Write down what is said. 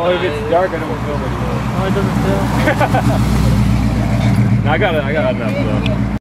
Oh, if it's dark, I don't film anymore. Oh, it doesn't film. I got it. I got enough though.